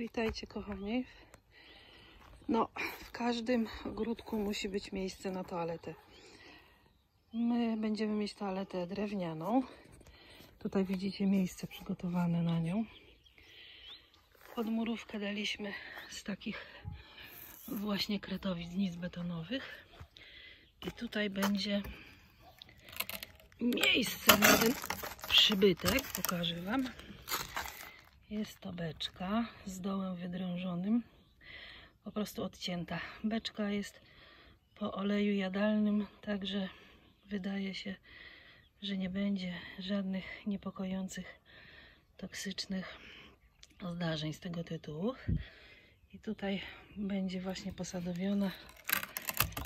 Witajcie kochani. No, w każdym ogródku musi być miejsce na toaletę. My będziemy mieć toaletę drewnianą. Tutaj widzicie miejsce przygotowane na nią. Podmurówkę daliśmy z takich właśnie kretowic nic betonowych. I tutaj będzie miejsce na ten przybytek. Pokażę Wam. Jest to beczka z dołem wydrążonym, po prostu odcięta. Beczka jest po oleju jadalnym, także wydaje się, że nie będzie żadnych niepokojących, toksycznych zdarzeń z tego tytułu. I tutaj będzie właśnie posadowiona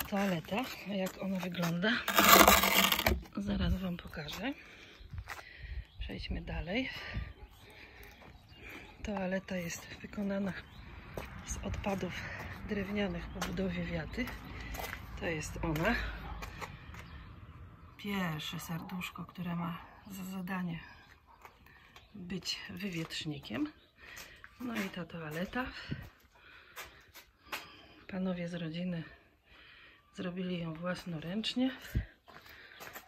toaleta. Jak ona wygląda, zaraz Wam pokażę. Przejdźmy dalej. Toaleta jest wykonana z odpadów drewnianych po budowie wiaty. To jest ona. Pierwsze serduszko, które ma za zadanie być wywietrznikiem. No i ta toaleta. Panowie z rodziny zrobili ją własnoręcznie.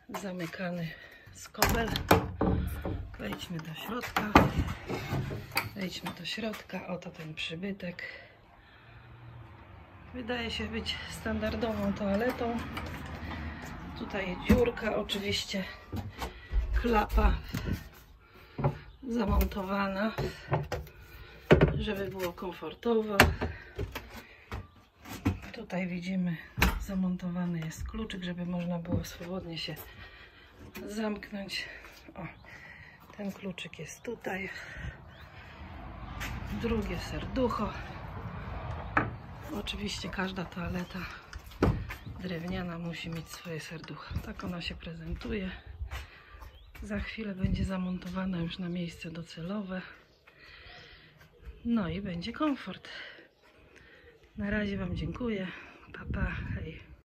Zamykany skobel. Wejdźmy do środka. Wejdźmy do środka. Oto ten przybytek. Wydaje się być standardową toaletą. Tutaj dziurka, oczywiście klapa zamontowana, żeby było komfortowo. Tutaj widzimy zamontowany jest kluczyk, żeby można było swobodnie się zamknąć. O, ten kluczyk jest tutaj. Drugie serducho. Oczywiście każda toaleta drewniana musi mieć swoje serducho. Tak ona się prezentuje. Za chwilę będzie zamontowana już na miejsce docelowe. No i będzie komfort. Na razie Wam dziękuję. Pa, pa, hej.